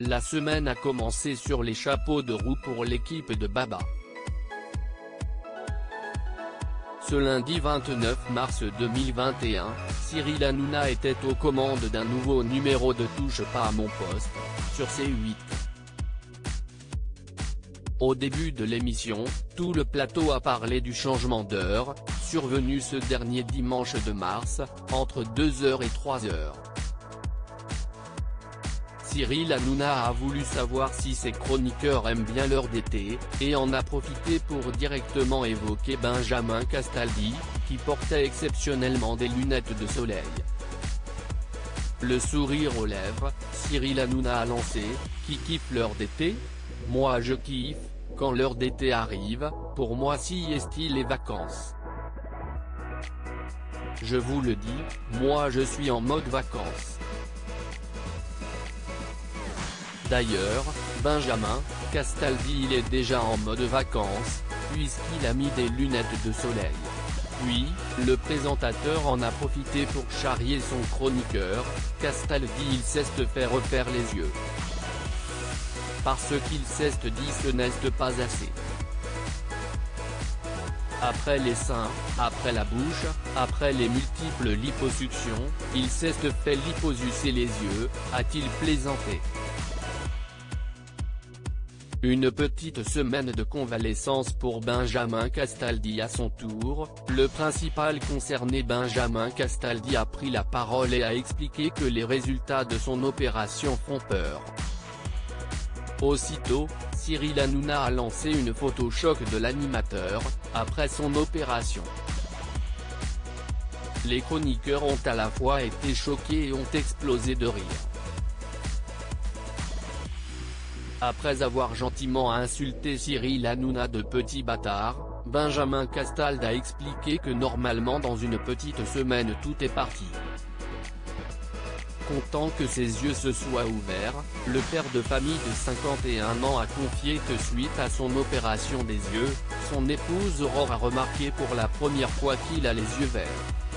La semaine a commencé sur les chapeaux de roue pour l'équipe de Baba. Ce lundi 29 mars 2021, Cyril Hanouna était aux commandes d'un nouveau numéro de Touche pas à mon poste, sur C8. Au début de l'émission, tout le plateau a parlé du changement d'heure, survenu ce dernier dimanche de mars, entre 2h et 3h. Cyril Hanouna a voulu savoir si ses chroniqueurs aiment bien l'heure d'été, et en a profité pour directement évoquer Benjamin Castaldi, qui portait exceptionnellement des lunettes de soleil. Le sourire aux lèvres, Cyril Hanouna a lancé « Qui kiffe l'heure d'été Moi je kiffe, quand l'heure d'été arrive, pour moi si est-il les vacances. Je vous le dis, moi je suis en mode vacances. D'ailleurs, Benjamin, Castaldi il est déjà en mode vacances, puisqu'il a mis des lunettes de soleil. Puis, le présentateur en a profité pour charrier son chroniqueur, Castaldi il sait te faire refaire les yeux. Parce qu'il sait te dit ce n'est pas assez. Après les seins, après la bouche, après les multiples liposuctions, il s'est fait liposucer les yeux, a-t-il plaisanté? Une petite semaine de convalescence pour Benjamin Castaldi à son tour, le principal concerné Benjamin Castaldi a pris la parole et a expliqué que les résultats de son opération font peur. Aussitôt, Cyril Hanouna a lancé une photo choc de l'animateur, après son opération. Les chroniqueurs ont à la fois été choqués et ont explosé de rire. Après avoir gentiment insulté Cyril Hanouna de petit bâtard, Benjamin Castaldi a expliqué que normalement dans une petite semaine tout est parti. Content que ses yeux se soient ouverts, le père de famille de 51 ans a confié que suite à son opération des yeux, son épouse Aurore a remarqué pour la première fois qu'il a les yeux verts.